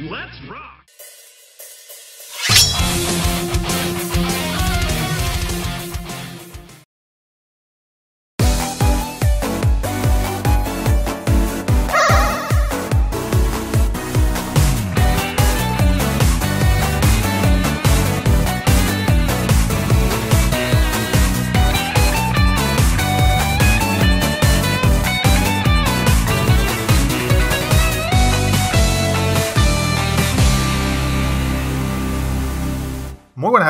Let's rock!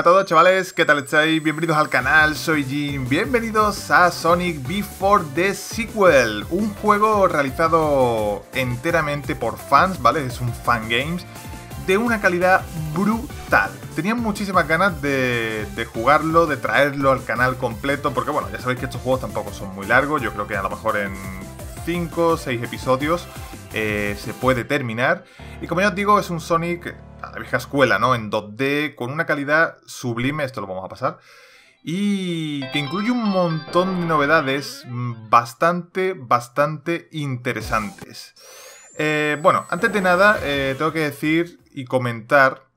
Todos chavales, ¿qué tal estáis? Bienvenidos al canal, soy Jim, bienvenidos a Sonic Before the Sequel, un juego realizado enteramente por fans, ¿vale? Es un fan games de una calidad brutal. Tenía muchísimas ganas de, jugarlo, de traerlo al canal completo, porque bueno, ya sabéis que estos juegos tampoco son muy largos, yo creo que a lo mejor en 5 o 6 episodios eh, se puede terminar. Y como ya os digo, es un Sonic a la vieja escuela, ¿no? En 2D, con una calidad sublime, esto lo vamos a pasar. Y que incluye un montón de novedades bastante, bastante interesantes. Eh, bueno, antes de nada, eh, tengo que decir y comentar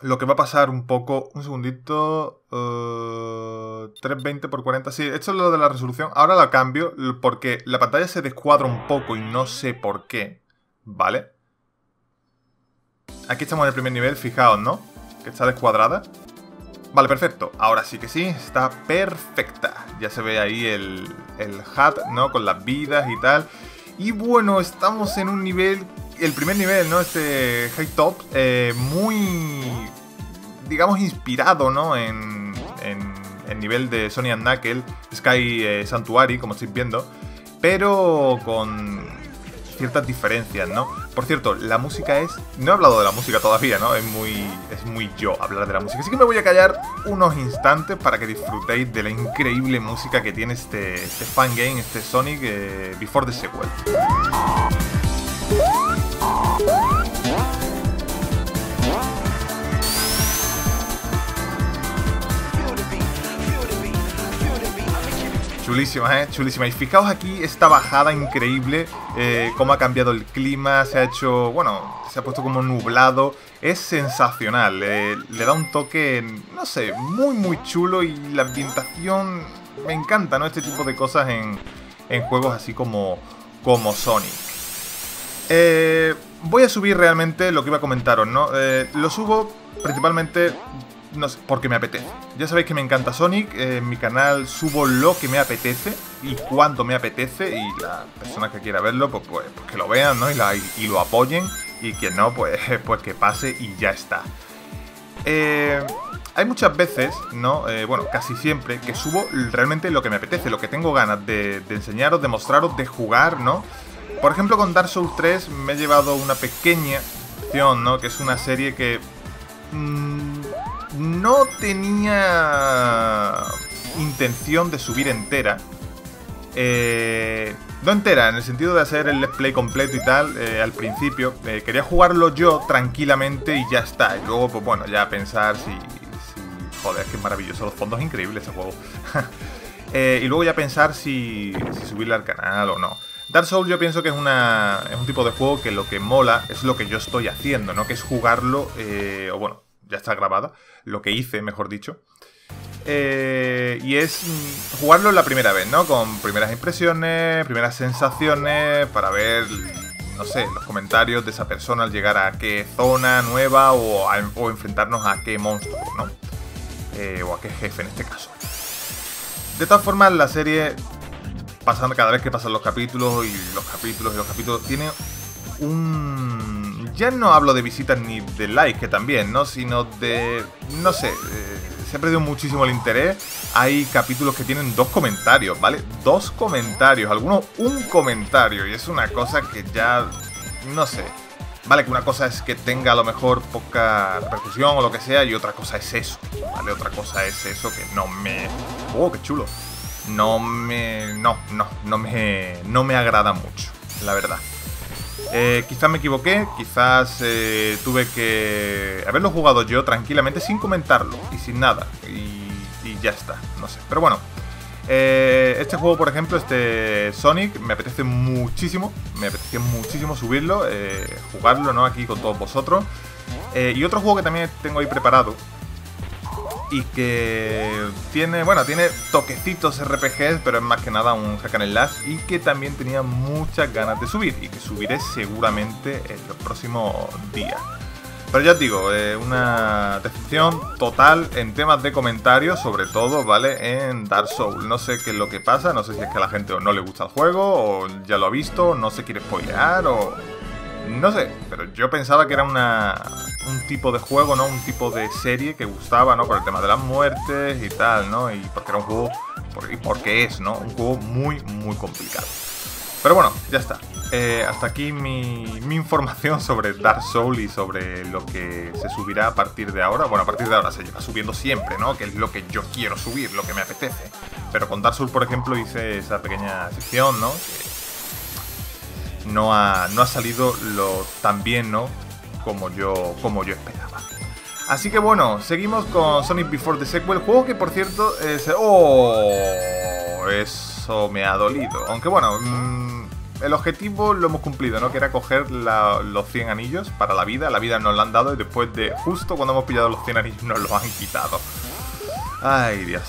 lo que va a pasar un poco. Un segundito. eh, 320 por 40. Sí, esto es lo de la resolución. Ahora la cambio porque la pantalla se descuadra un poco y no sé por qué. ¿Vale? Aquí estamos en el primer nivel, fijaos, ¿no? Que está descuadrada. Vale, perfecto. Ahora sí que sí, está perfecta. Ya se ve ahí el, el hat, ¿no? Con las vidas y tal. Y bueno, estamos en un nivel, el primer nivel, ¿no? Este High Top, eh, muy, digamos, inspirado, ¿no? En, en el nivel de Sony Knuckle, Sky eh, Sanctuary, como estáis viendo, pero con ciertas diferencias, ¿no? Por cierto, la música es... No he hablado de la música todavía, ¿no? Es muy, es muy yo hablar de la música. Así que me voy a callar unos instantes para que disfrutéis de la increíble música que tiene este, este fan game, este Sonic eh, Before the Sequel. Chulísima, ¿eh? Chulísima. Y fijaos aquí esta bajada increíble, eh, cómo ha cambiado el clima, se ha hecho, bueno, se ha puesto como nublado. Es sensacional, eh, le da un toque, no sé, muy muy chulo y la ambientación me encanta, ¿no? Este tipo de cosas en, en juegos así como, como Sonic. Eh, voy a subir realmente lo que iba a comentaros, ¿no? Eh, lo subo principalmente no sé, porque me apetece. Ya sabéis que me encanta Sonic, eh, en mi canal subo lo que me apetece y cuando me apetece y la persona que quiera verlo, pues, pues, pues que lo vean, ¿no? Y, lo apoyen y quien no, pues, pues que pase y ya está. Eh, hay muchas veces, ¿no? Eh, bueno, casi siempre, que subo realmente lo que me apetece, lo que tengo ganas de, enseñaros, de mostraros, de jugar, ¿no? Por ejemplo, con Dark Souls 3 me he llevado una pequeña opción, ¿no? Que es una serie que... Mmm, no tenía intención de subir entera. Eh, no entera, en el sentido de hacer el let's play completo y tal, eh, al principio. Eh, quería jugarlo yo tranquilamente y ya está. Y luego, pues bueno, ya pensar si... joder, qué maravilloso. Los fondos increíbles ese juego. y luego ya pensar si, si subirle al canal o no. Dark Souls yo pienso que es, una, es un tipo de juego que lo que mola es lo que yo estoy haciendo, ¿no? Que es jugarlo, o bueno, ya está grabada, lo que hice, mejor dicho. Eh, y es jugarlo la primera vez, ¿no? Con primeras impresiones, primeras sensaciones, para ver, no sé, los comentarios de esa persona al llegar a qué zona nueva o, o enfrentarnos a qué monstruo, ¿no? Eh, o a qué jefe en este caso. De todas formas, la serie, pasando cada vez que pasan los capítulos y los capítulos y los capítulos, tiene un... Ya no hablo de visitas ni de likes, que también, ¿no? Sino de... No sé, eh, se ha perdido muchísimo el interés. Hay capítulos que tienen dos comentarios, ¿vale? Dos comentarios, algunos un comentario. Y es una cosa que ya... No sé. Vale, que una cosa es que tenga a lo mejor poca repercusión o lo que sea, y otra cosa es eso, ¿vale? Otra cosa es eso que no me... ¡Oh, qué chulo! No me... No, no, no me... No me agrada mucho, la verdad. Eh, quizás me equivoqué, quizás eh, tuve que haberlo jugado yo tranquilamente sin comentarlo y sin nada. Y, ya está, no sé. Pero bueno, Eh, este juego, por ejemplo, este Sonic, me apetece muchísimo, me apetece muchísimo subirlo, eh, jugarlo, ¿no? Aquí con todos vosotros. Y otro juego que también tengo ahí preparado y que tiene, bueno, tiene toquecitos RPGs, pero es más que nada un hack and slash y que también tenía muchas ganas de subir y que subiré seguramente en los próximos días. Pero ya os digo, eh, una decepción total en temas de comentarios, sobre todo, ¿vale? En Dark Souls. No sé qué es lo que pasa, no sé si es que a la gente no le gusta el juego, o ya lo ha visto, no se quiere spoilear, o... No sé, pero yo pensaba que era una, un tipo de juego, ¿no? Un tipo de serie que gustaba, ¿no? Por el tema de las muertes y tal, ¿no? Y porque era un juego, porque es, ¿no? Un juego muy, muy complicado. Pero bueno, ya está. Eh, hasta aquí mi, información sobre Dark Souls y sobre lo que se subirá a partir de ahora. Bueno, a partir de ahora se lleva subiendo siempre, ¿no? Que es lo que yo quiero subir, lo que me apetece. Pero con Dark Souls, por ejemplo, hice esa pequeña sección, ¿no? Que no ha, no ha salido lo tan bien, ¿no? Como yo, como yo esperaba. Así que bueno, seguimos con Sonic Before the Sequel, juego que por cierto. ¡Oh! Eso me ha dolido. Aunque bueno, mm, el objetivo lo hemos cumplido, ¿no? Que era coger los 100 anillos para la vida. La vida nos la han dado y después de justo cuando hemos pillado los 100 anillos nos los han quitado. Ay, Dios.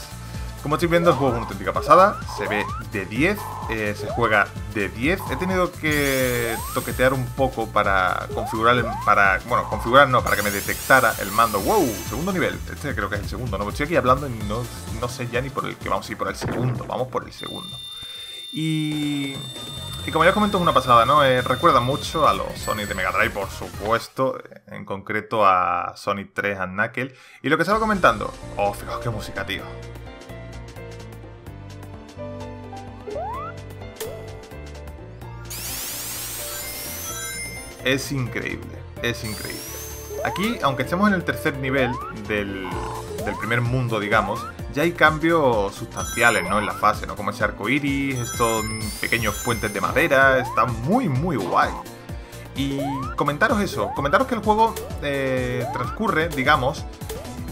Como estáis viendo, el juego es una auténtica pasada. Se ve de 10, eh, se juega de 10. He tenido que toquetear un poco para configurar, para, bueno, configurar no, para que me detectara el mando. ¡Wow! Segundo nivel. Este creo que es el segundo, ¿no? Estoy aquí hablando y no, no sé ya ni por el que vamos a ir por el segundo. Vamos por el segundo. Y... Y como ya comentó, es una pasada, ¿no? Eh, recuerda mucho a los Sonic de Mega Drive, por supuesto, en concreto a Sonic 3 and Knuckle. Y lo que estaba comentando, oh, fijaos qué música, tío. Es increíble, es increíble. Aquí, aunque estemos en el tercer nivel del, primer mundo, digamos, ya hay cambios sustanciales, ¿no? En la fase, ¿no? Como ese arco iris, estos pequeños puentes de madera, está muy, muy guay. Y comentaros eso, comentaros que el juego eh, transcurre, digamos,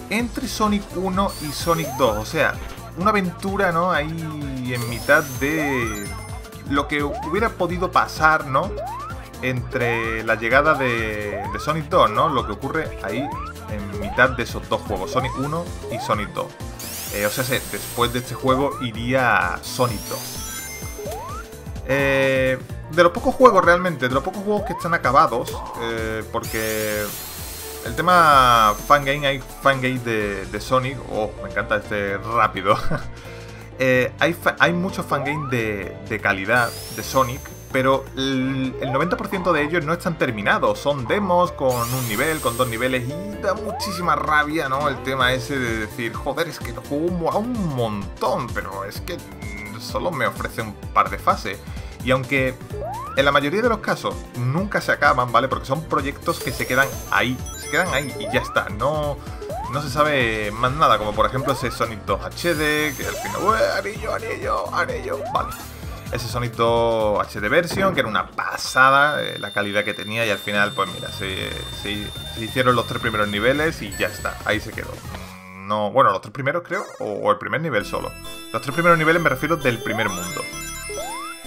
entre Sonic 1 y Sonic 2, o sea, una aventura, ¿no? Ahí en mitad de lo que hubiera podido pasar, ¿no? Entre la llegada de, Sonic 2, ¿no? Lo que ocurre ahí en mitad de esos dos juegos, Sonic 1 y Sonic 2. Eh, o sea, después de este juego iría Sonic 2. Eh, de los pocos juegos realmente, de los pocos juegos que están acabados, eh, porque el tema fangame, hay fangame de, de Sonic, oh, me encanta este rápido. hay, hay muchos fangame de, de calidad de Sonic, pero el 90% de ellos no están terminados, son demos con un nivel, con dos niveles y da muchísima rabia, ¿no? El tema ese de decir, joder, es que el juego a un montón, pero es que solo me ofrece un par de fases. Y aunque en la mayoría de los casos nunca se acaban, ¿vale? Porque son proyectos que se quedan ahí, se quedan ahí y ya está, no, no se sabe más nada, como por ejemplo ese Sonic 2 HD, que al final, anillo, anillo, anillo, vale ese Sonic 2 HD version, que era una pasada eh, la calidad que tenía y al final, pues mira, se, hicieron los tres primeros niveles y ya está, ahí se quedó. No, bueno, los tres primeros creo, o, el primer nivel solo. Los tres primeros niveles me refiero del primer mundo.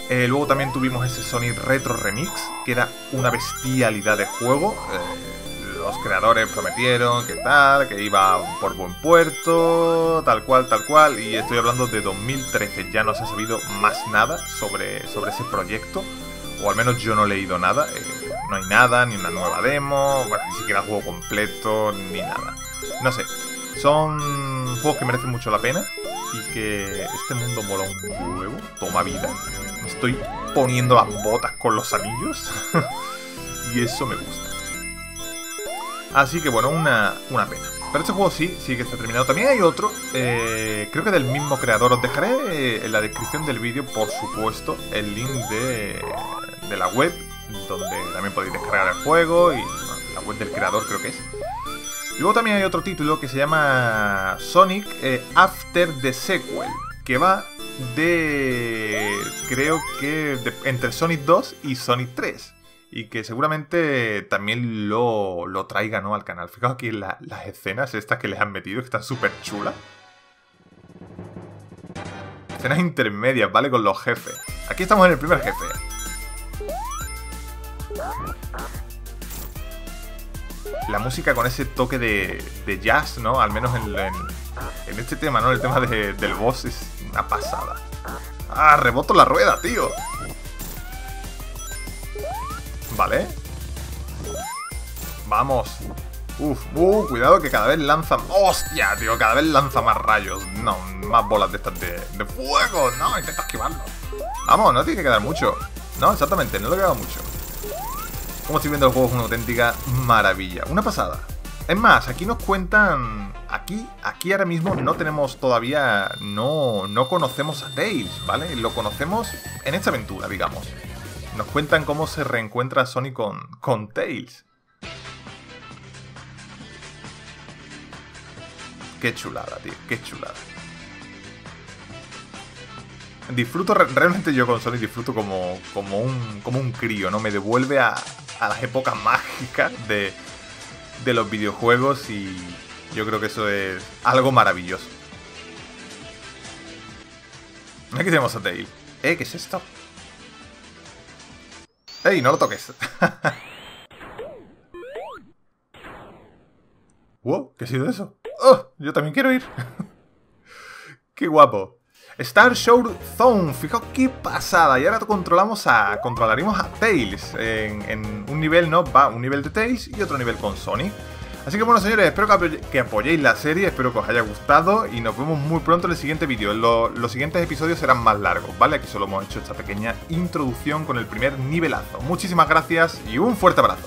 Eh, luego también tuvimos ese Sonic Retro Remix, que era una bestialidad de juego. Eh, los creadores prometieron que tal, que iba por buen puerto, tal cual, tal cual, y estoy hablando de 2013, ya no se ha sabido más nada sobre, sobre ese proyecto, o al menos yo no he leído nada, eh, no hay nada, ni una nueva demo, ni siquiera juego completo, ni nada. No sé, son juegos que merecen mucho la pena y que este mundo mola un huevo, toma vida. Me estoy poniendo las botas con los anillos y eso me gusta. Así que bueno, una, pena. Pero este juego sí, sí que está terminado. También hay otro, eh, creo que del mismo creador. Os dejaré eh, en la descripción del vídeo, por supuesto, el link de, la web, donde también podéis descargar el juego y la web del creador creo que es. Luego también hay otro título que se llama Sonic eh, After the Sequel, que va de, creo que entre Sonic 2 y Sonic 3 y que seguramente también lo, lo traiga ¿no? al canal. Fijaos aquí las escenas estas que les han metido, que están súper chulas. escenas intermedias, ¿vale? Con los jefes. Aquí estamos en el primer jefe. La música con ese toque de, jazz, ¿no? Al menos en, en, este tema, ¿no? El tema del boss es una pasada. ¡Ah! Reboto la rueda, tío. Vale. Vamos. Uf, uh, cuidado que cada vez lanza... ¡Hostia, tío! Cada vez lanza más rayos. No, más bolas de estas de, fuego. No, intenta esquivarlo. Vamos, no tiene que quedar mucho. No, exactamente, no le queda mucho. Como estoy viendo el juego es una auténtica maravilla. Una pasada. Es más, aquí nos cuentan... Aquí, aquí ahora mismo no tenemos todavía... No, no conocemos a Tails, ¿vale? Lo conocemos en esta aventura, digamos. Nos cuentan cómo se reencuentra Sonic con, con Tails. Qué chulada, tío, qué chulada. Disfruto, realmente yo con Sonic disfruto como, como, un, como un crío, ¿no? Me devuelve a, a las épocas mágicas de, de los videojuegos y yo creo que eso es algo maravilloso. Aquí tenemos a Tail. ¿Eh? ¿Qué es esto? ¡Ey! No lo toques. wow, ¿qué ha sido eso? ¡Oh! Yo también quiero ir. ¡Qué guapo! Star Show Zone, fijaos qué pasada. Y ahora controlamos a. controlaremos a Tails. En, un nivel, ¿no? Va un nivel de Tails y otro nivel con Sonic. Así que bueno señores, espero que, apoyéis la serie, espero que os haya gustado y nos vemos muy pronto en el siguiente vídeo. los siguientes episodios serán más largos, ¿vale? Aquí solo hemos hecho esta pequeña introducción con el primer nivelazo. Muchísimas gracias y un fuerte abrazo.